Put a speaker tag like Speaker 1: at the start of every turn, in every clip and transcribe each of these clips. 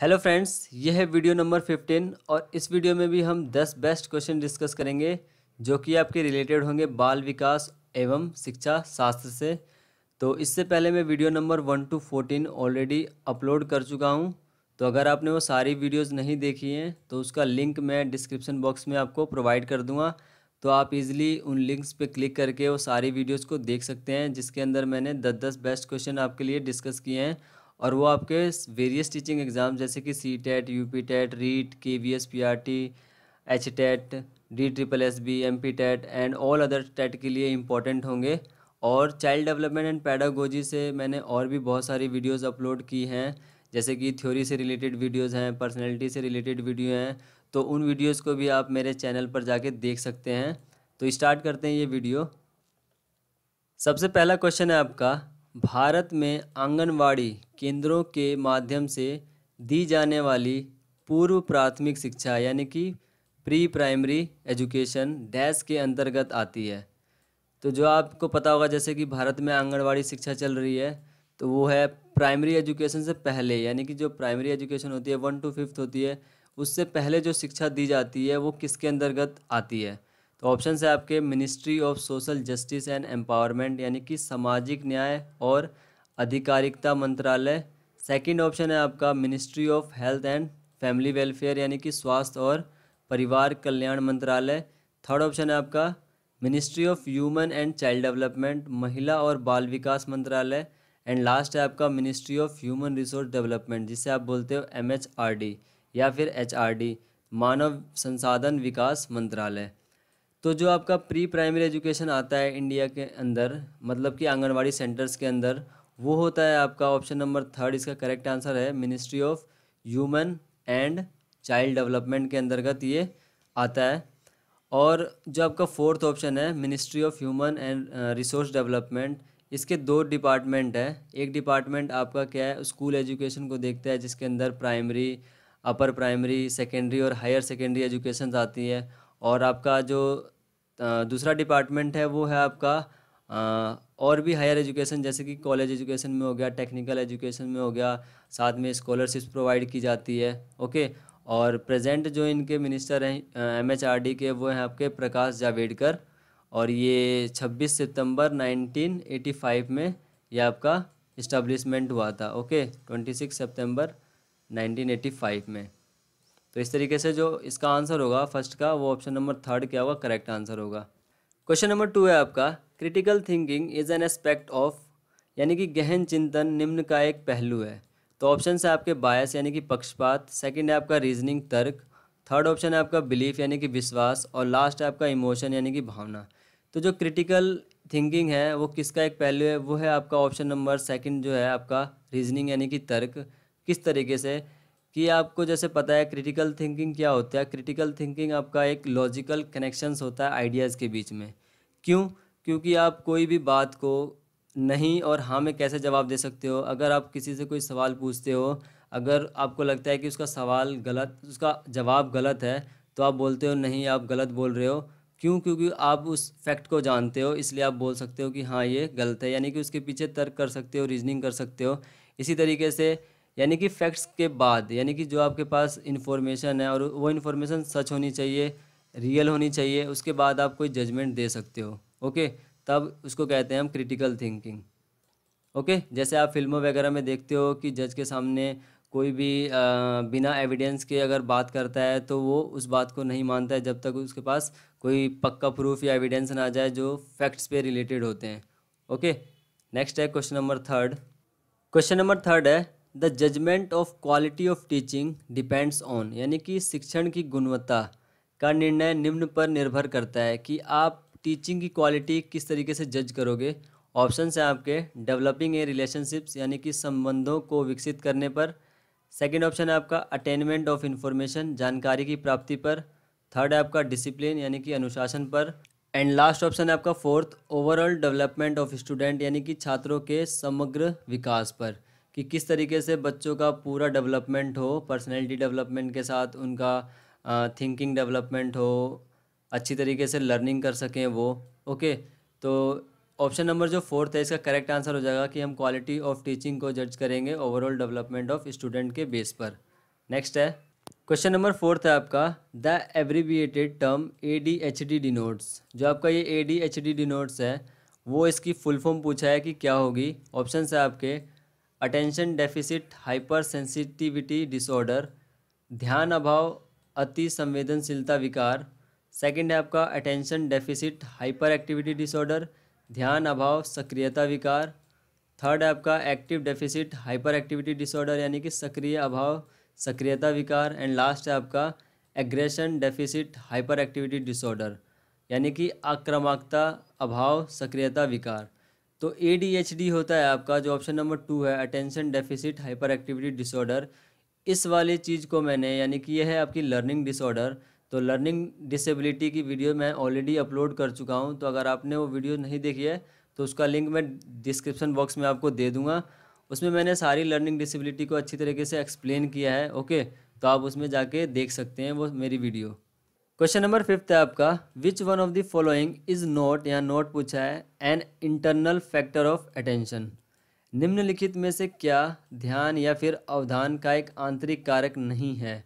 Speaker 1: Hello friends ये है video number 15 और इस वीडियो में भी हम 10 बेस्ट क्वेश्चन डिस्कस करेंगे, जो कि आपके रिलेटेड होंगे बाल विकास एवं शिक्षा शास्त्र से। तो इससे पहले मैं video number one two fourteen already upload कर चुका हूँ। तो अगर आपने वो सारी वीडियोज़ नहीं देखी हैं तो उसका लिंक मैं डिस्क्रिप्शन बॉक्स में आपको प्रोवाइड कर दूँगा। तो आप इजीली उन लिंक्स पे क्लिक करके वो सारी वीडियोस को देख सकते हैं, जिसके अंदर मैंने दस दस बेस्ट क्वेश्चन आपके लिए डिस्कस किए हैं। और वो आपके वेरियस टीचिंग एग्ज़ाम जैसे कि C TET U P TET REET K V S P R T H TET D triple S B M P TET and all other TET के लिए इंपॉर्टेंट होंगे। और चाइल्ड डेवलपमेंट एंड पैडागोजी से मैंने और भी बहुत सारी वीडियोज़ अपलोड की हैं, जैसे कि थ्योरी से रिलेटेड वीडियोज़ हैं पर्सनैलिटी से रिलेटेड वीडियो हैं तो उन वीडियोज़ को भी आप मेरे चैनल पर जाके देख सकते हैं। तो स्टार्ट करते हैं ये वीडियो सबसे पहला क्वेश्चन है आपका भारत में आंगनवाड़ी केंद्रों के माध्यम से दी जाने वाली पूर्व प्राथमिक शिक्षा, यानी कि प्री प्राइमरी एजुकेशन डैश के अंतर्गत आती है। तो जो आपको पता होगा, जैसे कि भारत में आंगनवाड़ी शिक्षा चल रही है तो वो है प्राइमरी एजुकेशन से पहले, यानी कि जो प्राइमरी एजुकेशन होती है, वन टू फिफ्थ होती है, उससे पहले जो शिक्षा दी जाती है, वो किसके अंतर्गत आती है? तो ऑप्शन है आपके ministry of social justice and empowerment यानी कि सामाजिक न्याय और अधिकारिकता मंत्रालय। सेकंड ऑप्शन है आपका ministry of health and family welfare यानी कि स्वास्थ्य और परिवार कल्याण मंत्रालय। थर्ड ऑप्शन है आपका ministry of human and child development महिला और बाल विकास मंत्रालय। एंड लास्ट है आपका ministry of human resource development जिसे आप बोलते हो एम एच आर डी या फिर एच आर डी मानव संसाधन विकास मंत्रालय। तो जो आपका प्री प्राइमरी एजुकेशन आता है इंडिया के अंदर मतलब कि आंगनवाड़ी सेंटर्स के अंदर, वो होता है आपका ऑप्शन नंबर थर्ड इसका करेक्ट आंसर है ministry of human and child development के अंतर्गत ये आता है। और जो आपका फोर्थ ऑप्शन है ministry of human and resource development इसके दो डिपार्टमेंट है। एक डिपार्टमेंट आपका क्या है स्कूल एजुकेशन को देखता है, जिसके अंदर प्राइमरी अपर प्राइमरी सेकेंडरी और हायर सेकेंडरी एजुकेशन आती है। और आपका जो दूसरा डिपार्टमेंट है, वो है आपका और भी हायर एजुकेशन जैसे कि कॉलेज एजुकेशन में हो गया टेक्निकल एजुकेशन में हो गया, साथ में स्कॉलरशिप्स प्रोवाइड की जाती है ओके और प्रेजेंट जो इनके मिनिस्टर हैं एम एच आर डी के, वो हैं आपके प्रकाश जावेडकर, और ये 26 सितंबर 1985 में ये आपका इस्टब्लिशमेंट हुआ था ओके 26 सितंबर 1985 में। तो इस तरीके से जो इसका आंसर होगा, फ़र्स्ट का, वो ऑप्शन नंबर थर्ड क्या होगा, करेक्ट आंसर होगा। क्वेश्चन नंबर टू है आपका critical thinking is an aspect of यानी कि गहन चिंतन निम्न का एक पहलू है। तो ऑप्शन है आपके बायस यानी कि पक्षपात सेकंड है आपका रीजनिंग तर्क थर्ड ऑप्शन है आपका बिलीफ यानी कि विश्वास, और लास्ट है आपका इमोशन यानी कि भावना। तो जो क्रिटिकल थिंकिंग है, वो किसका एक पहलू है, वो है आपका ऑप्शन नंबर सेकंड जो है आपका रीजनिंग यानी कि तर्क। किस तरीके से? कि आपको जैसे पता है क्रिटिकल थिंकिंग क्या होता है? क्रिटिकल थिंकिंग आपका एक लॉजिकल कनेक्शंस होता है आइडियाज़ के बीच में। क्यों? क्योंकि आप कोई भी बात को नहीं और हाँ में कैसे जवाब दे सकते हो? अगर आप किसी से कोई सवाल पूछते हो, अगर आपको लगता है कि उसका सवाल गलत, उसका जवाब गलत है तो आप बोलते हो, नहीं, आप गलत बोल रहे हो। क्यों? क्योंकि आप उस फैक्ट को जानते हो, इसलिए आप बोल सकते हो कि हाँ ये गलत है। यानी कि उसके पीछे तर्क कर सकते हो रीजनिंग कर सकते हो। इसी तरीके से यानी कि फैक्ट्स के बाद यानी कि जो आपके पास इन्फॉर्मेशन है और वो इन्फॉर्मेशन सच होनी चाहिए रियल होनी चाहिए उसके बाद आप कोई जजमेंट दे सकते हो ओके तब उसको कहते हैं हम क्रिटिकल थिंकिंग ओके जैसे आप फ़िल्मों वगैरह में देखते हो कि जज के सामने कोई भी आ, बिना एविडेंस के अगर बात करता है तो वो उस बात को नहीं मानता है जब तक उसके पास कोई पक्का प्रूफ या एविडेंस ना आ जाए जो फैक्ट्स पे रिलेटेड होते हैं ओके नेक्स्ट है question number third question number third है the judgement of quality of teaching depends on, यानी कि शिक्षण की गुणवत्ता का निर्णय निम्न पर निर्भर करता है कि आप टीचिंग की क्वालिटी किस तरीके से जज करोगे। ऑप्शन हैं आपके, डेवलपिंग ए रिलेशनशिप्स, यानी कि संबंधों को विकसित करने पर। सेकेंड ऑप्शन है आपका अटेनमेंट ऑफ़ इन्फॉर्मेशन जानकारी की प्राप्ति पर। थर्ड है आपका डिसिप्लिन, यानी कि अनुशासन पर। एंड लास्ट ऑप्शन है आपका fourth, overall development of student, यानी कि छात्रों के समग्र विकास पर। कि किस तरीके से बच्चों का पूरा डेवलपमेंट हो, पर्सनैलिटी डेवलपमेंट के साथ उनका थिंकिंग डेवलपमेंट हो, अच्छी तरीके से लर्निंग कर सकें वो, ओके? तो ऑप्शन नंबर जो फोर्थ है, इसका करेक्ट आंसर हो जाएगा कि हम क्वालिटी ऑफ़ टीचिंग को जज करेंगे ओवरऑल डेवलपमेंट ऑफ़ स्टूडेंट के बेस पर। नेक्स्ट है, क्वेश्चन नंबर फोर्थ है आपका, the abbreviated term A D H D denotes. जो आपका ये A D H D denotes है, वो इसकी फुल फॉर्म पूछा है कि क्या होगी? ऑप्शन है आपके attention deficit hyper sensitivity disorder ध्यान अभाव, अति संवेदनशीलता विकार। सेकंड है आपका attention deficit hyper activity disorder ध्यान अभाव, सक्रियता विकार। थर्ड है आपका active deficit hyper activity disorder यानी कि सक्रिय अभाव, सक्रियता विकार। एंड लास्ट है आपका aggression deficit hyper activity disorder यानी कि आक्रामकता, अभाव, सक्रियता विकार। तो ए डी एच डी होता है आपका, जो ऑप्शन नंबर टू है attention deficit hyper activity disorder इस वाली चीज़ को मैंने, यानी कि यह है आपकी लर्निंग डिसऑर्डर तो लर्निंग डिसेबिलिटी की वीडियो मैं ऑलरेडी अपलोड कर चुका हूँ तो अगर आपने वो वीडियो नहीं देखी है तो उसका लिंक मैं डिस्क्रिप्शन बॉक्स में आपको दे दूँगा। उसमें मैंने सारी लर्निंग डिसेबिलिटी को अच्छी तरीके से एक्सप्लेन किया है ओके तो आप उसमें जाके देख सकते हैं वो मेरी वीडियो क्वेश्चन नंबर फिफ्थ है आपका। Which one of the following is not यहाँ नोट पूछा है an internal factor of attention निम्नलिखित में से क्या ध्यान या फिर अवधान का एक आंतरिक कारक नहीं है?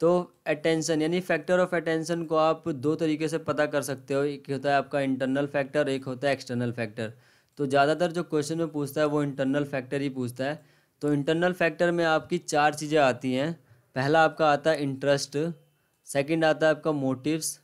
Speaker 1: तो अटेंशन यानी फैक्टर ऑफ़ अटेंशन को आप दो तरीके से पता कर सकते हो। एक होता है आपका इंटरनल फैक्टर एक होता है एक्सटर्नल फैक्टर तो ज़्यादातर जो क्वेश्चन में पूछता है, वो इंटरनल फैक्टर ही पूछता है। तो इंटरनल फैक्टर में आपकी चार चीज़ें आती हैं। पहला आपका आता है इंटरेस्ट सेकंड आता है आपका मोटिव्स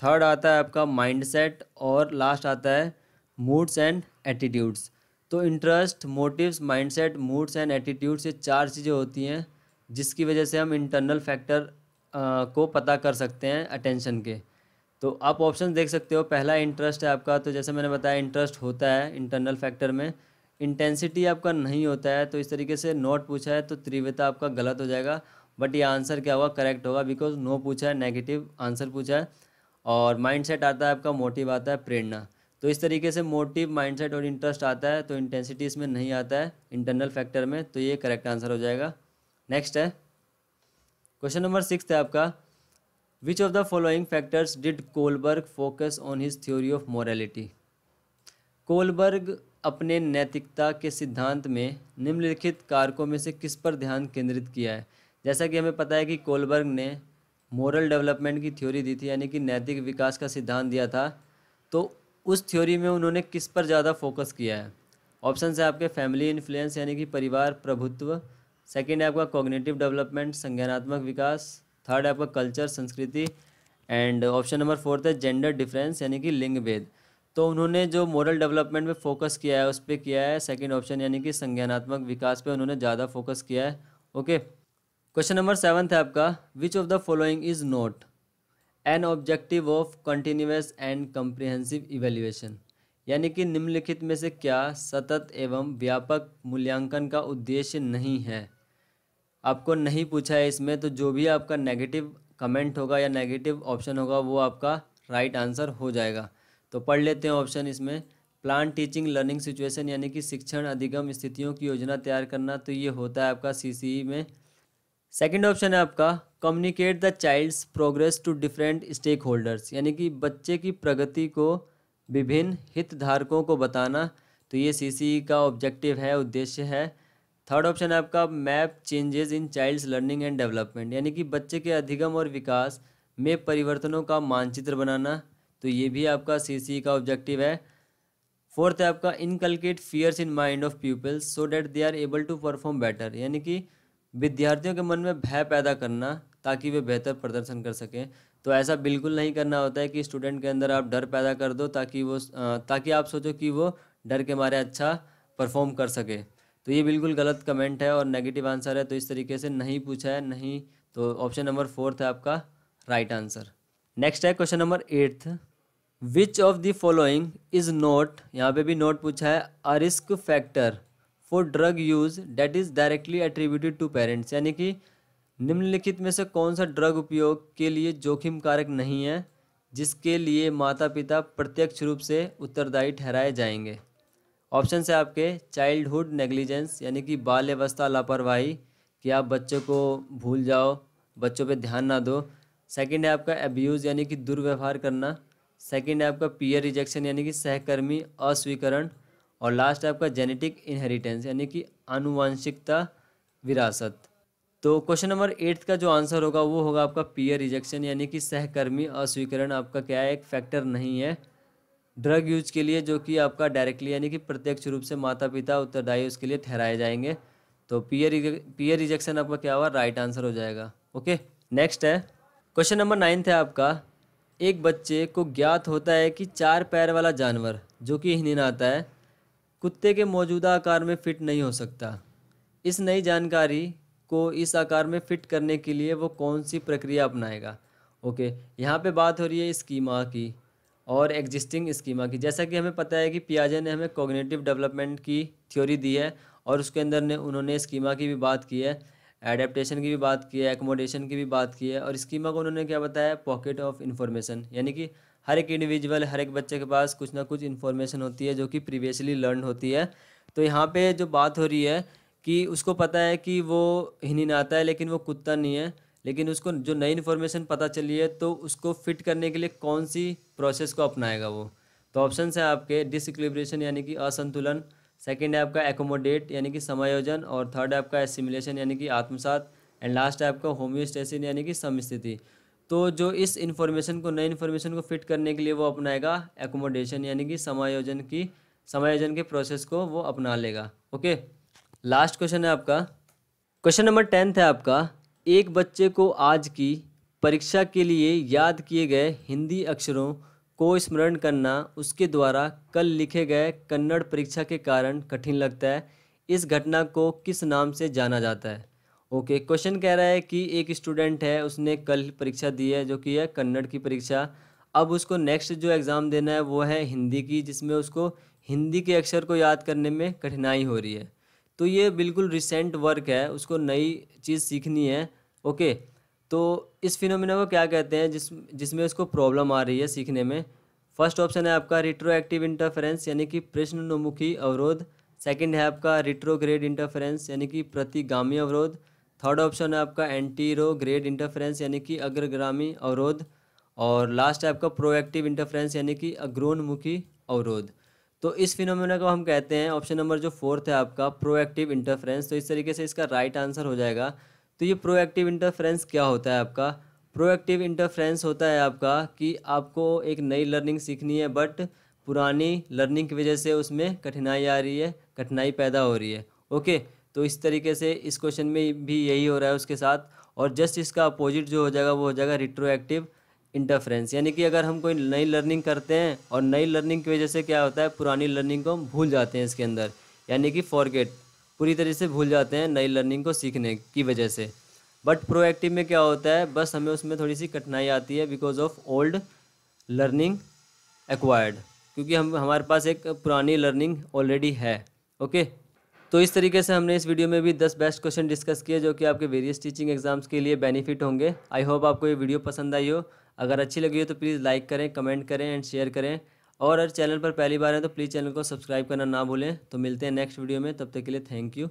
Speaker 1: थर्ड आता है आपका माइंडसेट और लास्ट आता है मूड्स एंड एटीट्यूड्स तो interest motives mindset moods and attitudes ये चार चीज़ें होती हैं, जिसकी वजह से हम इंटरनल फैक्टर को पता कर सकते हैं अटेंशन के। तो आप ऑप्शन देख सकते हो। पहला इंटरेस्ट है आपका तो जैसे मैंने बताया इंटरेस्ट होता है इंटरनल फैक्टर में। इंटेंसिटी आपका नहीं होता है तो इस तरीके से नोट पूछा है तो त्रिवता आपका गलत हो जाएगा। बट ये आंसर क्या होगा करेक्ट होगा बिकॉज़ नो पूछा है नेगेटिव आंसर पूछा है। और माइंडसेट आता है आपका मोटिव आता है, प्रेरणा। तो इस तरीके से मोटिव माइंडसेट और इंटरेस्ट आता है तो इंटेंसिटी इसमें नहीं आता है इंटरनल फैक्टर में तो ये करेक्ट आंसर हो जाएगा। नेक्स्ट है। क्वेश्चन नंबर सिक्स है आपका। Which of the following factors did Kohlberg focus on his theory of morality Kohlberg अपने नैतिकता के सिद्धांत में निम्नलिखित कारकों में से किस पर ध्यान केंद्रित किया है? जैसा कि हमें पता है कि कोलबर्ग ने मोरल डेवलपमेंट की थ्योरी दी थी, यानी कि नैतिक विकास का सिद्धांत दिया था तो उस थ्योरी में उन्होंने किस पर ज़्यादा फोकस किया है? ऑप्शन है आपके फैमिली इन्फ्लुएंस यानी कि परिवार, प्रभुत्व। सेकेंड है आपका कॉग्नेटिव डेवलपमेंट संज्ञानात्मक विकास। थर्ड है आपका कल्चर संस्कृति। एंड ऑप्शन नंबर फोर्थ है जेंडर डिफरेंस यानी कि लिंग भेद। तो उन्होंने जो मोरल डेवलपमेंट में फोकस किया है, उस पर किया है। सेकेंड ऑप्शन यानी कि संज्ञानात्मक विकास पे उन्होंने ज़्यादा फोकस किया है। ओके क्वेश्चन नंबर सेवन्थ है आपका। Which of the following is not an objective of continuous and comprehensive evaluation यानी कि निम्नलिखित में से क्या सतत एवं व्यापक मूल्यांकन का उद्देश्य नहीं है? आपको नहीं पूछा है इसमें तो जो भी आपका नेगेटिव कमेंट होगा या नेगेटिव ऑप्शन होगा, वो आपका राइट right आंसर हो जाएगा। तो पढ़ लेते हैं ऑप्शन इसमें। प्लान टीचिंग लर्निंग सिचुएशन यानी कि शिक्षण अधिगम, स्थितियों की योजना तैयार करना तो ये होता है आपका सीसीई में। सेकेंड ऑप्शन है आपका communicate the child's progress to different stake holders यानी कि बच्चे की प्रगति को विभिन्न हितधारकों को बताना तो ये सी का ऑब्जेक्टिव है, उद्देश्य है। थर्ड ऑप्शन है आपका map changes in child's learning and development यानी कि बच्चे के अधिगम और विकास में परिवर्तनों का मानचित्र बनाना तो ये भी आपका सी का ऑब्जेक्टिव है। फोर्थ है आपका inculcate fears in mind of peoples so that they are able to perform better यानी कि विद्यार्थियों के मन में भय पैदा करना ताकि वे बेहतर प्रदर्शन कर सकें। तो ऐसा बिल्कुल नहीं करना होता है कि स्टूडेंट के अंदर आप डर पैदा कर दो ताकि वो ताकि आप सोचो कि वो डर के मारे अच्छा परफॉर्म कर सके। तो ये बिल्कुल गलत कमेंट है और नेगेटिव आंसर है तो इस तरीके से नहीं पूछा है, नहीं तो ऑप्शन नंबर फोर्थ है आपका राइट आंसर नेक्स्ट है question number eighth which of the following is not यहाँ पे भी नोट पूछा है a risk factor for drug use that is directly attributed to parents यानी कि निम्नलिखित में से कौन सा ड्रग उपयोग के लिए जोखिम कारक नहीं है, जिसके लिए माता पिता प्रत्यक्ष रूप से उत्तरदायी ठहराए जाएँगे? ऑप्शन है आपके चाइल्डहुड नेग्लिजेंस यानी कि बाल अवस्था लापरवाही, कि आप बच्चों को भूल जाओ, बच्चों पे ध्यान ना दो। सेकंड है आपका एब्यूज़ यानी कि दुर्व्यवहार करना। सेकंड है आपका पीयर रिजेक्शन यानी कि सहकर्मी अस्वीकरण। और लास्ट आपका जेनेटिक इनहेरिटेंस यानी कि आनुवांशिकता विरासत। तो क्वेश्चन नंबर एट्थ का जो आंसर होगा, वो होगा आपका पीयर रिजेक्शन यानी कि सहकर्मी अस्वीकरण। आपका क्या है? एक फैक्टर नहीं है। ड्रग यूज़ के लिए जो कि आपका डायरेक्टली यानी कि प्रत्यक्ष रूप से माता पिता उत्तरदायी उसके लिए ठहराए जाएँगे। तो पीयर पीयर रिजेक्शन आपका क्या हुआ? राइट आंसर हो जाएगा। ओके नेक्स्ट है। क्वेश्चन नंबर नाइन्थ है आपका। एक बच्चे को ज्ञात होता है कि चार पैर वाला जानवर, जो कि हिन आता है कुत्ते के मौजूदा आकार में फिट नहीं हो सकता। इस नई जानकारी को इस आकार में फिट करने के लिए वो कौन सी प्रक्रिया अपनाएगा? ओके, यहाँ पे बात हो रही है स्कीमा की और एग्जिस्टिंग स्कीमा की। जैसा कि हमें पता है कि पियाजे ने हमें कॉग्निटिव डेवलपमेंट की थ्योरी दी है और उसके अंदर ने, उन्होंने स्कीमा की भी बात की है एडेप्टेशन की भी बात की है एकोमोडेशन की भी बात की है और स्कीमा को उन्होंने क्या बताया? पॉकेट ऑफ़ इन्फॉर्मेशन यानी कि हर एक इंडिविजुअल हर एक बच्चे के पास कुछ ना कुछ इन्फॉर्मेशन होती है जो कि प्रीवियसली लर्न होती है। तो यहाँ पे जो बात हो रही है कि उसको पता है कि वो हिन आता है, लेकिन वो कुत्ता नहीं है। लेकिन उसको जो नई इन्फॉर्मेशन पता चली है तो उसको फिट करने के लिए कौन सी प्रोसेस को अपनाएगा वो? तो ऑप्शन है आपके डिसइक्लिब्रेशन यानी कि असंतुलन। सेकेंड है आपका एकोमोडेट यानी कि समायोजन। और थर्ड है आपका एसिमुलेशन यानी कि आत्मसात। एंड लास्ट है आपका होम्योस्टेसिन यानी कि समस्थिति। तो जो इस इन्फॉर्मेशन को नई इन्फॉर्मेशन को फिट करने के लिए वो अपनाएगा एकोमोडेशन यानी कि समायोजन की, समायोजन के प्रोसेस को वो अपना लेगा। ओके लास्ट क्वेश्चन है आपका। क्वेश्चन नंबर टेंथ है आपका। एक बच्चे को आज की परीक्षा के लिए याद किए गए हिंदी अक्षरों को स्मरण करना, उसके द्वारा कल लिखे गए कन्नड़ परीक्षा के कारण कठिन लगता है। इस घटना को किस नाम से जाना जाता है? ओके, क्वेश्चन कह रहा है कि एक स्टूडेंट है, उसने कल परीक्षा दी है, जो कि है कन्नड़ की परीक्षा। अब उसको नेक्स्ट जो एग्ज़ाम देना है, वो है हिंदी की, जिसमें उसको हिंदी के अक्षर को याद करने में कठिनाई हो रही है। तो ये बिल्कुल रिसेंट वर्क है, उसको नई चीज़ सीखनी है, ओके। तो इस फिनोमिना को क्या कहते हैं, जिस, जिसमें उसको प्रॉब्लम आ रही है सीखने में? फ़र्स्ट ऑप्शन है आपका रिट्रोएक्टिव इंटरफेरेंस यानी कि प्रश्नोन्मुखी अवरोध। सेकंड है आपका रिट्रोग्रेड इंटरफेरेंस यानी कि प्रतिगामी अवरोध। थर्ड ऑप्शन है आपका एंटीरो ग्रेड इंटरफ्रेंस यानी कि अग्रग्रामी अवरोध। और लास्ट है आपका प्रोएक्टिव इंटरफ्रेंस यानी कि अग्रोन्मुखी अवरोध। तो इस फिनोमिना को हम कहते हैं ऑप्शन नंबर जो फोर्थ है आपका प्रोएक्टिव इंटरफ्रेंस तो इस तरीके से इसका राइट right आंसर हो जाएगा। तो ये प्रोएक्टिव इंटरफ्रेंस क्या होता है आपका? प्रोएक्टिव इंटरफ्रेंस होता है आपका कि आपको एक नई लर्निंग सीखनी है बट पुरानी लर्निंग की वजह से उसमें कठिनाई आ रही है, कठिनाई पैदा हो रही है। ओके तो इस तरीके से इस क्वेश्चन में भी यही हो रहा है उसके साथ। और जस्ट इसका अपोजिट जो हो जाएगा, वो हो जाएगा रिट्रोएक्टिव इंटरफ्रेंस यानी कि अगर हम कोई नई लर्निंग करते हैं और नई लर्निंग की वजह से क्या होता है, पुरानी लर्निंग को हम भूल जाते हैं इसके अंदर। यानी कि फॉरगेट पूरी तरह से भूल जाते हैं नई लर्निंग को सीखने की वजह से। बट प्रोएक्टिव में क्या होता है, बस हमें उसमें थोड़ी सी कठिनाई आती है because of old learning acquired क्योंकि हम, हमारे पास एक पुरानी लर्निंग ऑलरेडी है। ओके तो इस तरीके से हमने इस वीडियो में भी दस बेस्ट क्वेश्चन डिस्कस किए, जो कि आपके वेरियस टीचिंग एग्ज़ाम्स के लिए बेनिफिट होंगे। आई होप आपको ये वीडियो पसंद आई हो। अगर अच्छी लगी हो तो प्लीज़ लाइक करें कमेंट करें एंड शेयर करें। और अगर चैनल पर पहली बार है तो प्लीज़ चैनल को सब्सक्राइब करना ना भूलें। तो मिलते हैं नेक्स्ट वीडियो में। तब तक के लिए थैंक यू